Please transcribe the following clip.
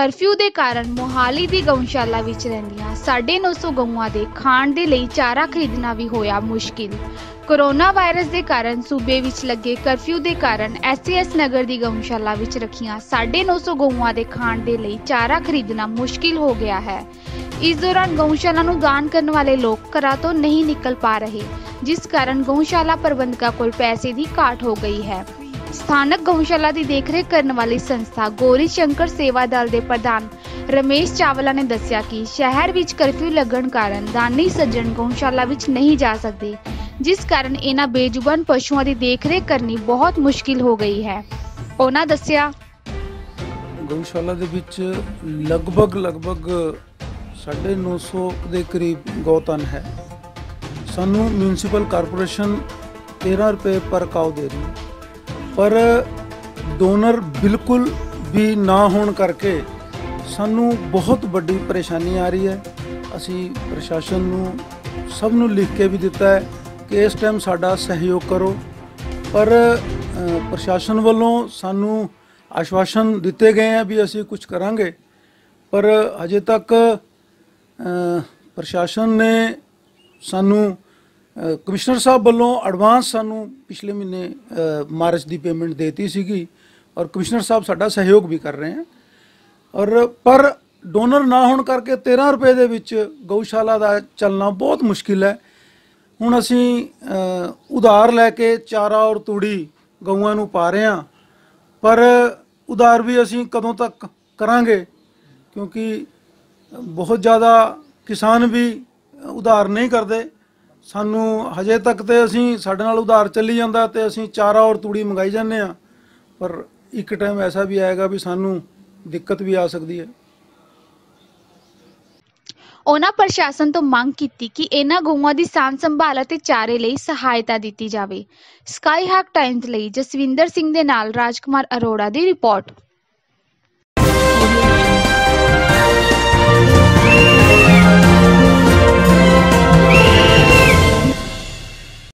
Curfew ਦੇ ਕਾਰਨ ਮੋਹਾਲੀ ਦੀ ਗਊਸ਼ਾਲਾ ਵਿੱਚ ਰਹਿੰਦੀਆਂ 950 ਗਊਆਂ ਦੇ ਖਾਣ ਦੇ ਲਈ ਚਾਰਾ ਖਰੀਦਣਾ ਵੀ ਹੋਇਆ ਮੁਸ਼ਕਿਲ। ਕੋਰੋਨਾ ਵਾਇਰਸ ਦੇ ਕਾਰਨ ਸੂਬੇ ਵਿੱਚ ਲੱਗੇ ਕਰਫਿਊ ਦੇ ਕਾਰਨ ਐਸਸੀਐਸ ਨਗਰ ਦੀ ਗਊਸ਼ਾਲਾ ਵਿੱਚ ਰੱਖੀਆਂ 950 ਗਊਆਂ ਦੇ ਖਾਣ ਦੇ ਲਈ ਚਾਰਾ ਖਰੀਦਣਾ ਮੁਸ਼ਕਿਲ ਹੋ ਗਿਆ ਹੈ। ਇਸ ਦੌਰਾਨ ਗਊਸ਼ਾਲਾ ਨੂੰ ਦਾਨ ਕਰਨ ਵਾਲੇ ਲੋਕ ਘਰਾਂ ਤੋਂ ਨਹੀਂ ਨਿਕਲ ਪਾ ਰਹੇ, ਜਿਸ ਕਾਰਨ ਗਊਸ਼ਾਲਾ ਪ੍ਰਬੰਧਕਾਂ ਕੋਲ ਪੈਸੇ ਦੀ ਘਾਟ ਹੋ ਗਈ ਹੈ। ਸਥਾਨਕ ਗਊਸ਼ਾਲਾ ਦੀ ਦੇਖਰੇਖ ਕਰਨ ਵਾਲੀ ਸੰਸਥਾ ਗੋਰੀ ਸ਼ੰਕਰ ਸੇਵਾ ਦਲ ਦੇ ਪ੍ਰਧਾਨ ਰਮੇਸ਼ ਚਾਵਲਾ ਨੇ ਦੱਸਿਆ ਕਿ ਸ਼ਹਿਰ ਵਿੱਚ ਕਰਫਿਊ ਲੱਗਣ ਕਾਰਨ ਦਾਨੀ ਸੱਜਣ ਗਊਸ਼ਾਲਾ ਵਿੱਚ ਨਹੀਂ ਜਾ ਸਕਦੇ, ਜਿਸ ਕਾਰਨ ਇਹਨਾਂ ਬੇਜ਼ੁਬਾਨ ਪਸ਼ੂਆਂ ਦੀ ਦੇਖਰੇਖ ਕਰਨੀ ਬਹੁਤ ਮੁਸ਼ਕਿਲ ਹੋ ਗਈ ਹੈ। ਉਹਨਾਂ ਦੱਸਿਆ, ਗਊਸ਼ਾਲਾ ਦੇ ਵਿੱਚ ਲਗਭਗ ਲਗਭਗ 950 ਦੇ ਕਰੀਬ ਗਊਤਨ ਹੈ। ਸਾਨੂੰ ਮਿਊਨਿਸਪਲ ਕਾਰਪੋਰੇਸ਼ਨ 13 ਰੁਪਏ ਪਰ ਕਾਉ ਦੇ ਰਹੀ ਹੈ। ਪਰ ਡੋਨਰ ਬਿਲਕੁਲ ਵੀ ਨਾ ਹੋਣ ਕਰਕੇ ਸਾਨੂੰ ਬਹੁਤ ਵੱਡੀ ਪਰੇਸ਼ਾਨੀ ਆ ਰਹੀ ਹੈ। ਅਸੀਂ ਪ੍ਰਸ਼ਾਸਨ ਨੂੰ ਸਭ ਨੂੰ ਲਿਖ ਕੇ ਵੀ ਦਿੱਤਾ ਹੈ ਕਿ ਇਸ ਟਾਈਮ ਸਾਡਾ ਸਹਿਯੋਗ ਕਰੋ। ਪਰ ਪ੍ਰਸ਼ਾਸਨ ਵੱਲੋਂ ਸਾਨੂੰ ਆਸ਼ਵਾਸਨ ਦਿੱਤੇ ਗਏ ਆ ਵੀ ਅਸੀਂ ਕੁਝ ਕਰਾਂਗੇ। ਪਰ ਅਜੇ ਤੱਕ ਪ੍ਰਸ਼ਾਸਨ ਨੇ ਸਾਨੂੰ ਕਮਿਸ਼ਨਰ ਸਾਹਿਬ ਵੱਲੋਂ ਐਡਵਾਂਸ ਸਾਨੂੰ ਪਿਛਲੇ ਮਹੀਨੇ ਮਾਰਚ ਦੀ ਪੇਮੈਂਟ ਦੇਤੀ ਸੀਗੀ ਔਰ ਕਮਿਸ਼ਨਰ ਸਾਹਿਬ ਸਾਡਾ ਸਹਿਯੋਗ ਵੀ ਕਰ ਰਹੇ ਹਨ ਔਰ ਪਰ ਡੋਨਰ ਨਾ ਹੋਣ ਕਰਕੇ 13 ਰੁਪਏ ਦੇ ਵਿੱਚ ਗਊਸ਼ਾਲਾ ਦਾ ਚੱਲਣਾ ਬਹੁਤ ਮੁਸ਼ਕਿਲ ਹੈ। ਹੁਣ ਅਸੀਂ ਉਧਾਰ ਲੈ ਕੇ ਚਾਰਾ ਔਰ ਤੂੜੀ ਗਊਆਂ ਨੂੰ ਪਾ ਰਹੇ ਹਾਂ। ਪਰ ਉਧਾਰ ਵੀ ਅਸੀਂ ਕਦੋਂ ਤੱਕ ਕਰਾਂਗੇ? ਕਿਉਂਕਿ ਬਹੁਤ ਜ਼ਿਆਦਾ ਕਿਸਾਨ ਵੀ ਉਧਾਰ ਨਹੀਂ ਕਰਦੇ। ਸਾਨੂੰ ਹਜੇ ਤੱਕ ਤੇ ਅਸੀਂ ਸਾਡੇ ਨਾਲ ਉਧਾਰ ਚੱਲੀ ਜਾਂਦਾ ਤੇ ਅਸੀਂ ਚਾਰਾ ਔਰ ਤੂੜੀ ਮੰਗਾਈ ਜਾਂਦੇ ਆ ਪਰ ਇੱਕ ਟਾਈਮ ਐਸਾ ਵੀ ਆਏਗਾ ਵੀ ਸਾਨੂੰ ਦਿੱਕਤ ਵੀ ਆ ਸਕਦੀ ਹੈ। ਉਹਨਾਂ ਪ੍ਰਸ਼ਾਸਨ ਤੋਂ ਮੰਗ ਕੀਤੀ ਕਿ ਇਹਨਾਂ ਗਊਆਂ ਦੀ ਸਾਂਭ ਸੰਭਾਲ ਅਤੇ ਚਾਰੇ ਲਈ ਸਹਾਇਤਾ ਦਿੱਤੀ ਜਾਵੇ। ਸਕਾਈ ਹਾਕ ਟਾਈਮਜ਼ ਲਈ ਜਸਵਿੰਦਰ ਸਿੰਘ ਦੇ ਨਾਲ ਰਾਜਕੁਮਾਰ ਅਰੋੜਾ ਦੀ ਰਿਪੋਰਟ।